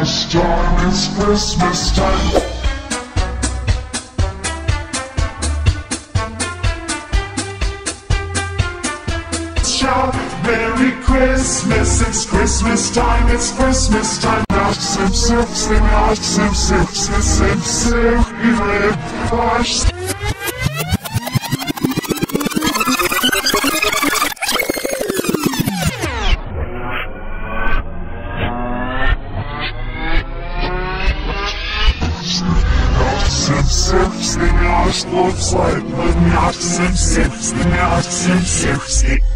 Christmas time, it's Christmas time. Shout Merry Christmas, it's Christmas time, it's Christmas time. Now now looks like the now sim sim sim now sim sim sim